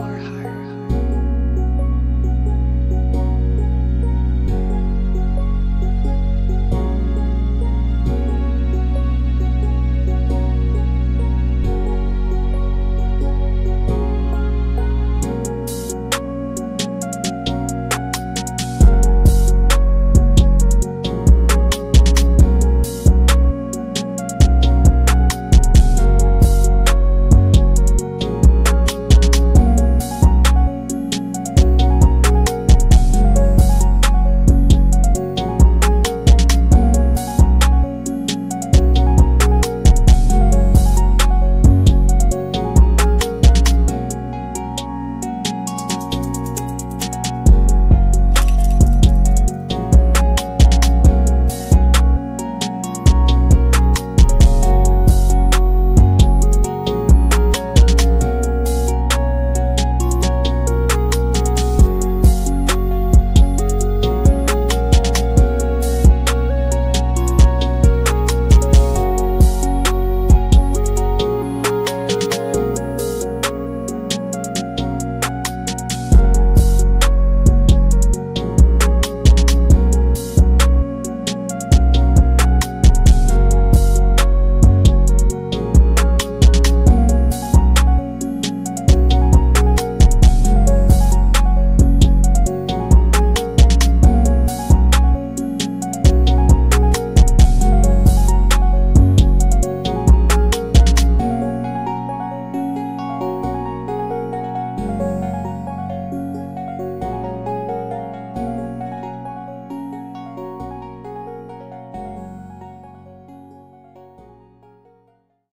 or higher.